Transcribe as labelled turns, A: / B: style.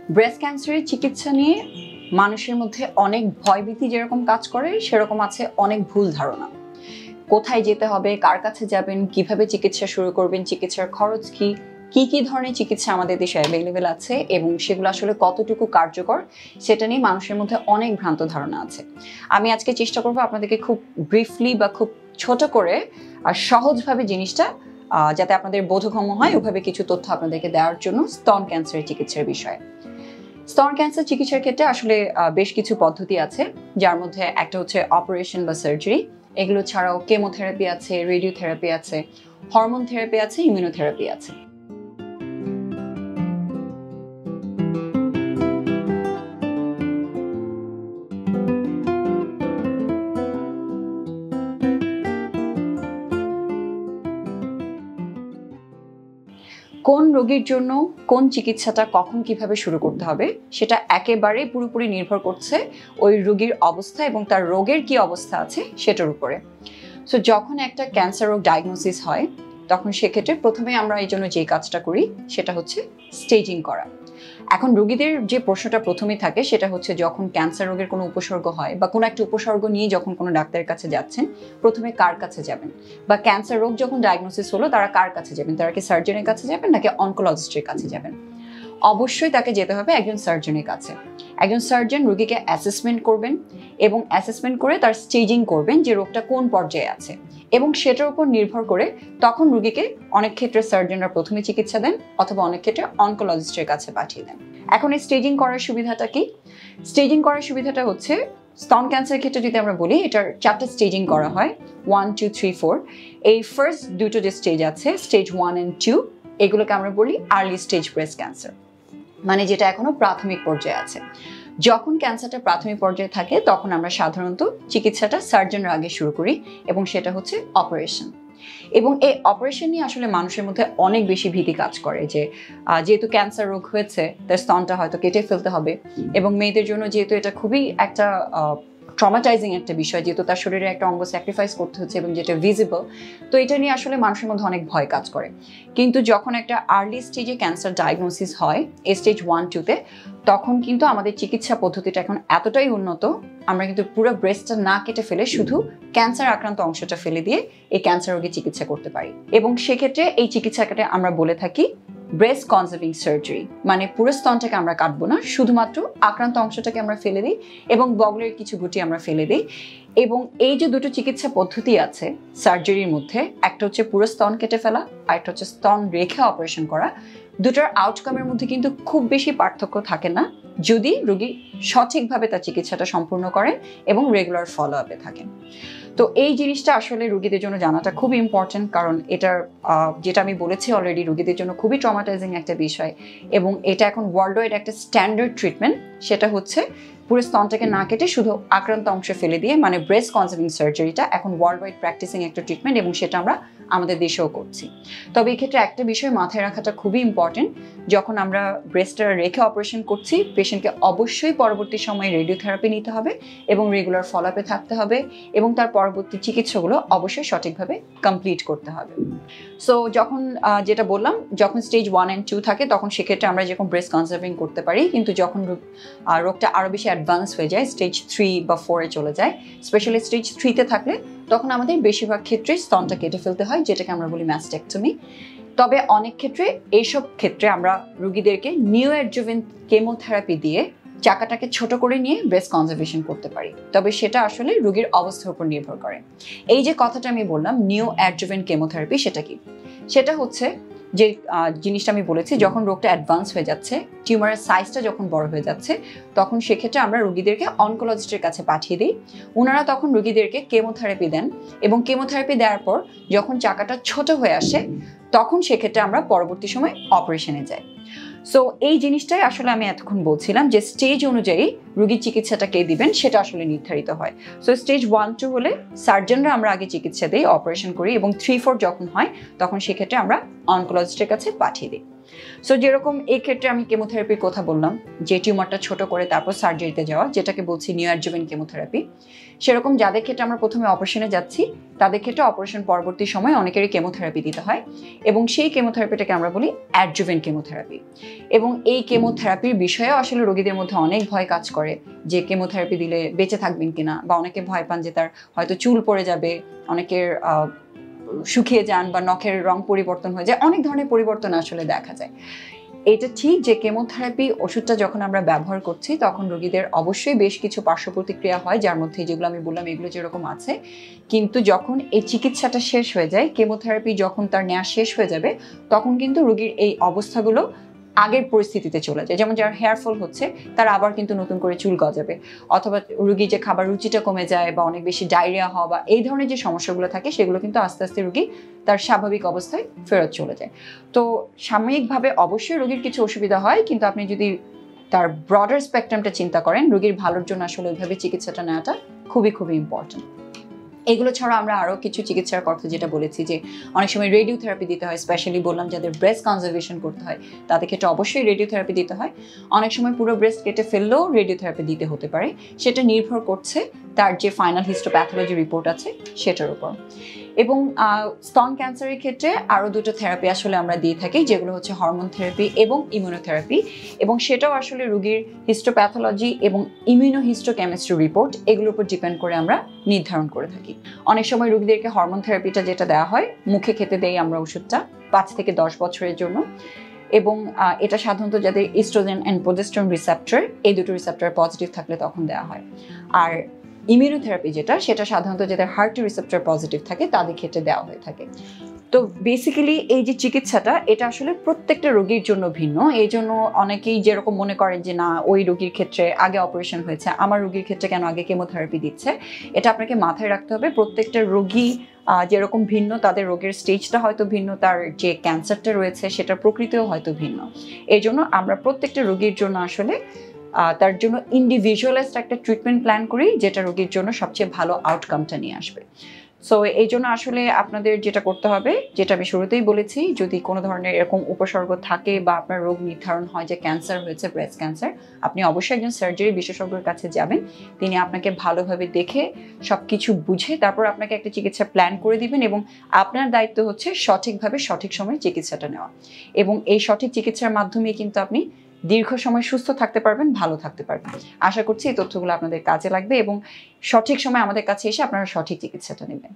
A: Breast ক্যান্সারের চিকিৎসা নিয়ে মানুষের মধ্যে অনেক ভয়ভীতি যেরকম কাজ করে, সেরকম আছে অনেক ভুল ধারণা। কোথায় যেতে হবে, কার কাছে যাবেন, কীভাবে চিকিৎসা শুরু করবেন, চিকিৎসার খরচ কি কি কি ধরনের চিকিৎসা আমাদের দেশে অ্যাভেলেবেল আছে এবং সেগুলো আসলে কতটুকু কার্যকর, সেটা নিয়ে মানুষের মধ্যে অনেক ভ্রান্ত ধারণা আছে। আমি আজকে চেষ্টা করব আপনাদেরকে খুব ব্রিফলি বা খুব ছোট করে আর সহজভাবে জিনিসটা যাতে আপনাদের বোধগম্য হয় ওভাবে কিছু তথ্য আপনাদেরকে দেওয়ার জন্য স্তন ক্যান্সারের চিকিৎসার বিষয়ে। স্তন ক্যান্সার চিকিৎসার ক্ষেত্রে আসলে বেশ কিছু পদ্ধতি আছে, যার মধ্যে একটা হচ্ছে অপারেশন বা সার্জারি এগুলো ছাড়াও কেমোথেরাপি আছে রেডিওথেরাপি আছে হরমোন থেরাপি আছে ইমিউনোথেরাপি আছে। কোন রোগীর জন্য কোন চিকিৎসাটা কখন কীভাবে শুরু করতে হবে, সেটা একেবারে পুরোপুরি নির্ভর করছে ওই রোগীর অবস্থা এবং তার রোগের কি অবস্থা আছে সেটার উপরে। সো যখন একটা ক্যান্সার রোগ ডায়াগনোসিস হয়, তখন সেক্ষেত্রে প্রথমে আমরা এই জন্য যে কাজটা করি, সেটা হচ্ছে স্টেজিং করা। এখন রোগীদের যে প্রশ্নটা প্রথমে থাকে, সেটা হচ্ছে যখন ক্যান্সার রোগের কোনো উপসর্গ হয় বা কোনো একটা উপসর্গ নিয়ে যখন কোনো ডাক্তারের কাছে যাচ্ছেন, প্রথমে কার কাছে যাবেন? বা ক্যান্সার রোগ যখন ডায়াগনোসিস হলো, তারা কার কাছে যাবেন? তারা কি সার্জনের কাছে যাবেন, নাকি অনকোলজিস্টের কাছে যাবেন? অবশ্যই তাকে যেতে হবে একজন সার্জনের কাছে। একজন সার্জন রোগীকে অ্যাসেসমেন্ট করবেন এবং অ্যাসেসমেন্ট করে তার স্টেজিং করবেন যে রোগটা কোন পর্যায়ে আছে। এবং সেটার উপর নির্ভর করে তখন রুগীকে অনেক ক্ষেত্রে সার্জনরা প্রথমে চিকিৎসা দেন অথবা অনেক ক্ষেত্রে অনকোলজিস্টের কাছে পাঠিয়ে দেন। এখন এই স্টেজিং করার সুবিধাটা কি? স্টেজিং করার সুবিধাটা হচ্ছে, স্তন ক্যান্সারের ক্ষেত্রে যদি আমরা বলি, এটার চারটে স্টেজিং করা হয় ওয়ান টু থ্রি ফোর এই ফার্স্ট দুটো যে স্টেজ আছে স্টেজ ওয়ান অ্যান্ড টু এগুলোকে আমরা বলি আর্লি স্টেজ ব্রেস্ট ক্যান্সার মানে যেটা এখনও প্রাথমিক পর্যায়ে আছে। যখন ক্যান্সারটা প্রাথমিক পর্যায়ে থাকে তখন আমরা সাধারণত চিকিৎসাটা সার্জনের আগে শুরু করি এবং সেটা হচ্ছে অপারেশন। এবং এই অপারেশন নিয়ে আসলে মানুষের মধ্যে অনেক বেশি ভীতি কাজ করে যে যেহেতু ক্যান্সার রোগ হয়েছে তার স্তনটা হয়তো কেটে ফেলতে হবে। এবং মেয়েদের জন্য যেহেতু এটা খুবই একটা ট্রমাটাইজিং একটা বিষয়, যেহেতু তার শরীরে একটা অঙ্গ স্যাক্রিফাইস করতে হচ্ছে এবং যেটা ভিজিবল তো এটা নিয়ে আসলে মানুষের মধ্যে অনেক ভয় কাজ করে। কিন্তু যখন একটা আর্লি স্টেজে ক্যান্সার ডায়াগনোসিস হয় স্টেজ ওয়ান টুতে তখন কিন্তু আমাদের চিকিৎসা পদ্ধতিটা এখন এতটাই উন্নত, আমরা কিন্তু পুরো ব্রেস্টটা না কেটে ফেলে শুধু ক্যান্সার আক্রান্ত অংশটা ফেলে দিয়ে এই ক্যান্সার রোগের চিকিৎসা করতে পারি। এবং সেক্ষেত্রে এই চিকিৎসাটাকে আমরা বলে থাকি ব্রেস্ট কনজার্ভিং সার্জারি মানে পুরো স্তনটাকে আমরা কাটবো না, শুধুমাত্র আক্রান্ত অংশটাকে আমরা ফেলে দিই এবং বগলের কিছু গুটি আমরা ফেলে দিই। এবং এই যে দুটো চিকিৎসা পদ্ধতি আছে সার্জারির মধ্যে, একটা হচ্ছে পুরো স্তন কেটে ফেলা, আর একটা হচ্ছে স্তন রেখে অপারেশন করা, দুটোর আউটকামের মধ্যে কিন্তু খুব বেশি পার্থক্য থাকে না। যদি রোগী সঠিকভাবে তার চিকিৎসাটা সম্পূর্ণ করেন এবং রেগুলার ফলো আপে থাকেন। তো এই জিনিসটা আসলে রুগীদের জন্য জানাটা খুব ইম্পর্টেন্ট কারণ এটার যেটা আমি বলেছি অলরেডি রুগীদের জন্য খুবই ট্রমাটাইজিং একটা বিষয় এবং এটা এখন ওয়ার্ল্ড ওয়াইড একটা স্ট্যান্ডার্ড ট্রিটমেন্ট সেটা হচ্ছে পুরো স্তনটাকে না কেটে শুধু আক্রান্ত অংশে ফেলে দিয়ে মানে ব্রেস্ট কনজার্ভিং সার্জারিটা এখন ওয়ার্ল্ড ওয়াইড প্র্যাকটিসিং একটা ট্রিটমেন্ট এবং সেটা আমরা আমাদের দেশেও করছি। তবে এক্ষেত্রে একটা বিষয় মাথায় রাখাটা খুবই ইম্পর্টেন্ট যখন আমরা ব্রেস্টটা রেখে অপারেশন করছি পেশেন্টকে অবশ্যই পরবর্তী সময়ে রেডিওথেরাপি নিতে হবে এবং রেগুলার ফলোআপে থাকতে হবে এবং তার পরবর্তী চিকিৎসাগুলো অবশ্যই সঠিকভাবে কমপ্লিট করতে হবে। সো যখন যেটা বললাম, যখন স্টেজ ওয়ান অ্যান্ড টু থাকে, তখন সেক্ষেত্রে আমরা যেরকম ব্রেস্ট কনজার্ভিং করতে পারি, কিন্তু যখন রোগটা আরও বেশি অ্যাডভান্স হয়ে যায় স্টেজ থ্রি বা ফোরে চলে যায়। স্পেশালি স্টেজ থ্রিতে থাকলে তখন আমাদের বেশিরভাগ ক্ষেত্রে স্তনটা কেটে ফেলতে হয়, যেটাকে আমরা বলি ম্যাস্টেকটমি তবে অনেক ক্ষেত্রে এইসব ক্ষেত্রে আমরা রুগীদেরকে নিউ অ্যাডজুভেন কেমোথেরাপি দিয়ে চাকাটাকে ছোট করে নিয়ে ব্রেস্ট কনজারভেশন করতে পারি। তবে সেটা আসলে রোগীর অবস্থার উপর নির্ভর করে। এই যে কথাটা আমি বললাম নিউ অ্যাডজুভেন কেমোথেরাপি সেটা কি? সেটা হচ্ছে যে জিনিসটা আমি বলেছি, যখন রোগটা অ্যাডভান্স হয়ে যাচ্ছে টিউমারের সাইজটা যখন বড় হয়ে যাচ্ছে, তখন সেক্ষেত্রে আমরা রুগীদেরকে অনকোলজিস্টের কাছে পাঠিয়ে দিই। ওনারা তখন রুগীদেরকে কেমোথেরাপি দেন এবং কেমোথেরাপি দেওয়ার পর যখন চাকাটা ছোট হয়ে আসে, তখন সেক্ষেত্রে আমরা পরবর্তী সময় অপারেশনে যাই। সো এই জিনিসটাই আসলে আমি এতক্ষণ বলছিলাম যে স্টেজ অনুযায়ী রুগীর চিকিৎসাটা কে দিবেন সেটা আসলে নির্ধারিত হয়। সো স্টেজ ওয়ান টু হলে সার্জনরা আমরা আগে চিকিৎসা দিই অপারেশন করি এবং থ্রি ফোর যখন হয়, তখন সেক্ষেত্রে আমরা অনকোলজিস্টের কাছে পাঠিয়ে দিই। সো যেরকম এই ক্ষেত্রে আমি কেমোথেরাপির কথা বললাম, যে টিউমারটা ছোট করে তারপর সার্জারিতে যাওয়া, যেটাকে বলছি নিউ অ্যাডজুভেন কেমোথেরাপি সেরকম যাদের ক্ষেত্রে আমরা প্রথমে অপারেশনে যাচ্ছি, তাদের ক্ষেত্রে অপারেশন পরবর্তী সময় অনেকেরই কেমোথেরাপি দিতে হয় এবং সেই কেমোথেরাপিটাকে আমরা বলি অ্যাডজুভেন কেমোথেরাপি এবং এই কেমোথেরাপির বিষয়েও আসলে রোগীদের মধ্যে অনেক ভয় কাজ করে, যে কেমোথেরাপি দিলে বেঁচে থাকবেন কিনা বা অনেকে ভয় পান যে তার হয়তো চুল পড়ে যাবে, অনেকের শুকিয়ে যান বা নখের রং পরিবর্তন হয়ে যায়, অনেক ধরনের পরিবর্তন আসলে দেখা যায়। এটা ঠিক যে কেমোথেরাপি ওষুধটা যখন আমরা ব্যবহার করছি, তখন রোগীদের অবশ্যই বেশ কিছু পার্শ্ব প্রতিক্রিয়া হয়, যার মধ্যে যেগুলো আমি বললাম, এগুলো যেরকম আছে। কিন্তু যখন এই চিকিৎসাটা শেষ হয়ে যায়, কেমোথেরাপি যখন তার নেওয়া শেষ হয়ে যাবে, তখন কিন্তু রোগীর এই অবস্থাগুলো আগের পরিস্থিতিতে চলে যায়। যেমন যার হেয়ার ফল হচ্ছে, তার আবার কিন্তু নতুন করে চুল গজাবে। অথবা রুগী যে খাবার রুচিটা কমে যায় বা অনেক বেশি ডায়রিয়া হওয়া বা এই ধরনের যে সমস্যাগুলো থাকে, সেগুলো কিন্তু আস্তে আস্তে রুগী তার স্বাভাবিক অবস্থায় ফেরত চলে যায়। তো সাময়িকভাবে অবশ্যই রোগীর কিছু অসুবিধা হয়, কিন্তু আপনি যদি তার ব্রডার স্পেকট্রামটা চিন্তা করেন, রোগীর ভালোর জন্য আসলে ওইভাবে চিকিৎসাটা নেওয়াটা খুবই খুবই ইম্পর্টেন্ট এগুলো ছাড়া আমরা আরও কিছু চিকিৎসার কথা যেটা বলেছি যে অনেক সময় রেডিওথেরাপি দিতে হয় স্পেশালি বললাম যাদের ব্রেস্ট কনজারভেশন করতে হয়, তাদের ক্ষেত্রে অবশ্যই রেডিওথেরাপি দিতে হয়। অনেক সময় পুরো ব্রেস্ট কেটে ফেললেও রেডিওথেরাপি দিতে হতে পারে। সেটা নির্ভর করছে তার যে ফাইনাল হিস্টোপ্যাথোলজি রিপোর্ট আছে, সেটার উপর। এবং স্তন ক্যান্সারের ক্ষেত্রে আরও দুটো থেরাপি আসলে আমরা দিয়ে থাকি, যেগুলো হচ্ছে হরমোন থেরাপি এবং ইমিউনোথেরাপি এবং সেটাও আসলে রোগীর হিস্টোপ্যাথোলজি এবং ইমিউনো হিস্টোকেমিস্ট্রি রিপোর্ট এগুলোর উপর ডিপেন্ড করে আমরা নির্ধারণ করে থাকি। অনেক সময় রোগীদেরকে হরমোন থেরাপিটা যেটা দেওয়া হয়, মুখে খেতে দেই আমরা ওষুধটা পাঁচ থেকে দশ বছরের জন্য এবং এটা সাধারণত যাদের ইস্ট্রোজেন অ্যান্ড প্রোজেস্ট্রন রিসেপ্টর এই দুটো রিসেপ্টর পজিটিভ থাকলে তখন দেওয়া হয়। আর ইমিউনোথেরাপি যেটা, সেটা সাধারণত যাদের হার্ট রিসেপ্টর পজিটিভ থাকে, তাদের ক্ষেত্রে দেওয়া হয়ে থাকে। তো বেসিক্যালি এই যে চিকিৎসাটা, এটা আসলে প্রত্যেকটা রোগীর জন্য ভিন্ন। এই জন্য অনেকেই যেরকম মনে করেন যে, না, ওই রোগীর ক্ষেত্রে আগে অপারেশন হয়েছে, আমার রোগীর ক্ষেত্রে কেন আগে কেমোথেরাপি দিচ্ছে? এটা আপনাকে মাথায় রাখতে হবে। প্রত্যেকটা রোগী যেরকম ভিন্ন, তাদের রোগের স্টেজটা হয়তো ভিন্ন, তার যে ক্যান্সারটা রয়েছে সেটার প্রকৃতিও হয়তো ভিন্ন। এই জন্য আমরা প্রত্যেকটা রোগীর জন্য আসলে তার জন্য ইন্ডিভিজুয়ালাইজড একটা ট্রিটমেন্ট প্ল্যান করি, যেটা রোগীর জন্য সবচেয়ে ভালো আউটকামটা নিয়ে আসবে। সো এই জন্য আসলে আপনাদের যেটা করতে হবে, যেটা আমি শুরুতেই বলেছি, যদি কোনো ধরনের এরকম উপসর্গ থাকে বা আপনার রোগ নির্ধারণ হয় যে ক্যান্সার হয়েছে ব্রেস্ট ক্যান্সার আপনি অবশ্যই একজন সার্জারি বিশেষজ্ঞের কাছে যাবেন। তিনি আপনাকে ভালোভাবে দেখে সব কিছু বুঝে তারপর আপনাকে একটা চিকিৎসা প্ল্যান করে দিবেন এবং আপনার দায়িত্ব হচ্ছে সঠিকভাবে সঠিক সময়ে চিকিৎসাটা নেওয়া। এবং এই সঠিক চিকিৎসার মাধ্যমে কিন্তু আপনি দীর্ঘ সময় সুস্থ থাকতে পারবেন, ভালো থাকতে পারবেন। আশা করছি এই তথ্যগুলো আপনাদের কাজে লাগবে এবং সঠিক সময় আমাদের কাছে এসে আপনারা সঠিক চিকিৎসাটা নেবেন।